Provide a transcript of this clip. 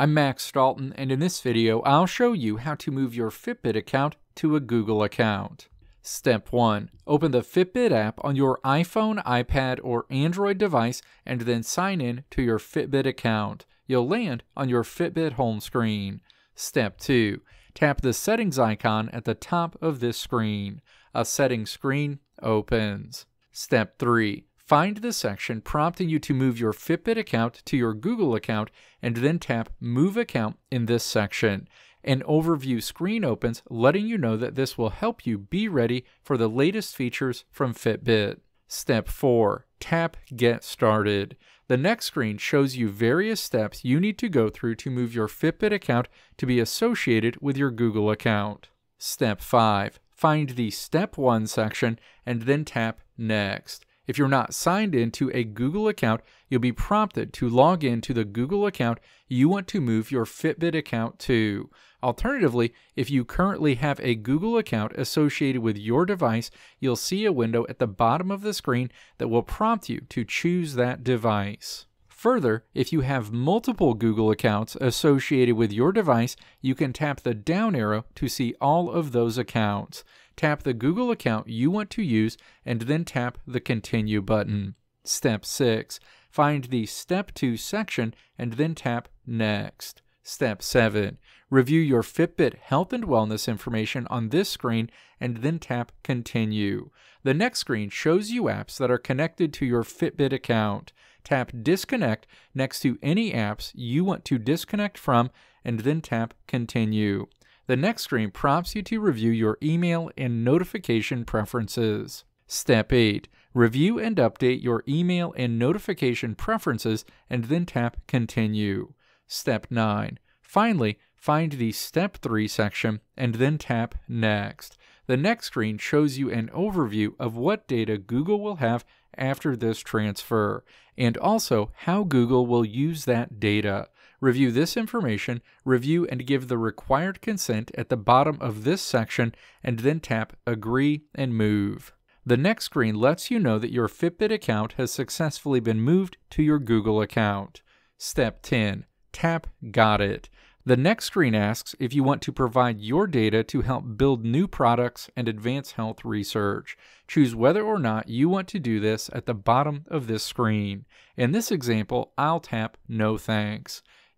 I'm Max Dalton, and in this video, I'll show you how to move your Fitbit account to a Google account. Step 1. Open the Fitbit app on your iPhone, iPad, or Android device and then sign in to your Fitbit account. You'll land on your Fitbit home screen. Step 2. Tap the settings icon at the top of this screen. A settings screen opens. Step 3. Find the section prompting you to move your Fitbit account to your Google account and then tap Move Account in this section. An overview screen opens letting you know that this will help you be ready for the latest features from Fitbit. Step 4. Tap Get Started. The next screen shows you various steps you need to go through to move your Fitbit account to be associated with your Google account. Step 5. Find the Step 1 section and then tap Next. If you're not signed in to a Google account, you'll be prompted to log in to the Google account you want to move your Fitbit account to. Alternatively, if you currently have a Google account associated with your device, you'll see a window at the bottom of the screen that will prompt you to choose that device. Further, if you have multiple Google accounts associated with your device, you can tap the down arrow to see all of those accounts. Tap the Google account you want to use and then tap the Continue button. Step 6. Find the Step 2 section and then tap Next. Step 7. Review your Fitbit health and wellness information on this screen and then tap Continue. The next screen shows you apps that are connected to your Fitbit account. Tap Disconnect next to any apps you want to disconnect from and then tap Continue. The next screen prompts you to review your email and notification preferences. Step 8. Review and update your email and notification preferences and then tap Continue. Step 9. Finally, find the Step 3 section and then tap Next. The next screen shows you an overview of what data Google will have after this transfer, and also how Google will use that data. Review this information, review and give the required consent at the bottom of this section, and then tap Agree and Move. The next screen lets you know that your Fitbit account has successfully been moved to your Google account. Step 10. Tap Got It. The next screen asks if you want to provide your data to help build new products and advance health research. Choose whether or not you want to do this at the bottom of this screen. In this example, I'll tap No Thanks.